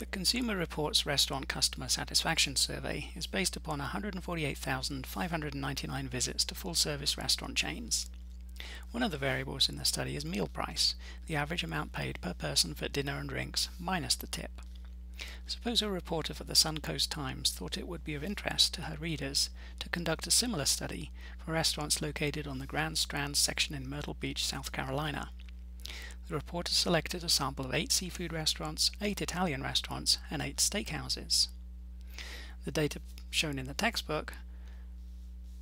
The Consumer Reports Restaurant Customer Satisfaction Survey is based upon 148,599 visits to full-service restaurant chains. One of the variables in the study is meal price, the average amount paid per person for dinner and drinks, minus the tip. Suppose a reporter for the Suncoast Times thought it would be of interest to her readers to conduct a similar study for restaurants located on the Grand Strand section in Myrtle Beach, South Carolina. The reporter selected a sample of eight seafood restaurants, eight Italian restaurants, and eight steakhouses. The data shown in the textbook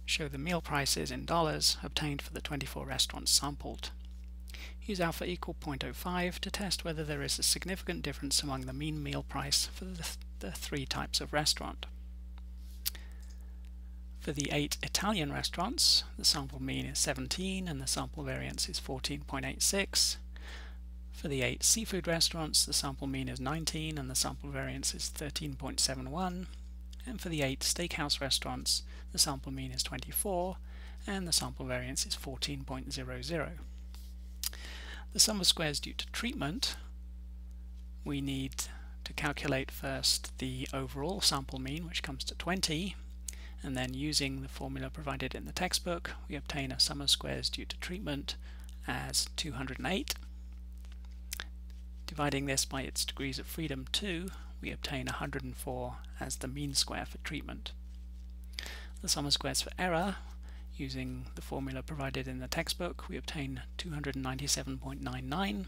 show the meal prices in dollars obtained for the 24 restaurants sampled. Use alpha equal 0.05 to test whether there is a significant difference among the mean meal price for the, th the three types of restaurant. For the eight Italian restaurants, the sample mean is 17 and the sample variance is 14.86. For the eight seafood restaurants, the sample mean is 19 and the sample variance is 13.71. And for the eight steakhouse restaurants, the sample mean is 24 and the sample variance is 14.00. The sum of squares due to treatment, we need to calculate first the overall sample mean, which comes to 20, and then using the formula provided in the textbook, we obtain a sum of squares due to treatment as 208. Dividing this by its degrees of freedom 2, we obtain 104 as the mean square for treatment. The sum of squares for error, using the formula provided in the textbook, we obtain 297.99.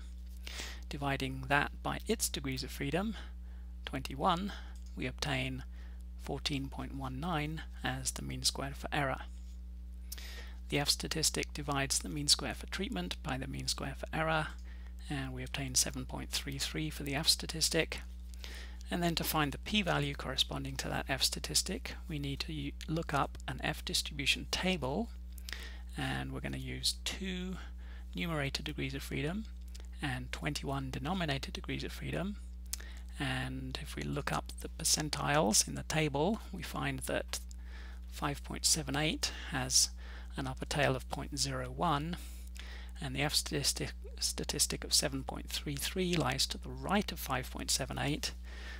Dividing that by its degrees of freedom, 21, we obtain 14.19 as the mean square for error. The F statistic divides the mean square for treatment by the mean square for error, and we obtain 7.33 for the F statistic. And then to find the p-value corresponding to that F statistic, we need to look up an F distribution table, and we're going to use two numerator degrees of freedom and 21 denominator degrees of freedom. And if we look up the percentiles in the table, we find that 5.78 has an upper tail of 0.01 and the F statistic, statistic of 7.33 lies to the right of 5.78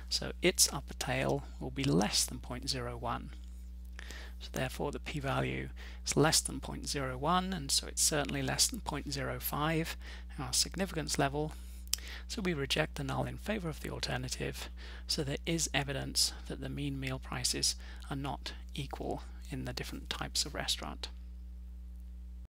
so its upper tail will be less than 0.01 so therefore the p-value is less than 0.01 and so it's certainly less than 0.05 our significance level. So we reject the null in favor of the alternative so there is evidence that the mean meal prices are not equal in the different types of restaurant.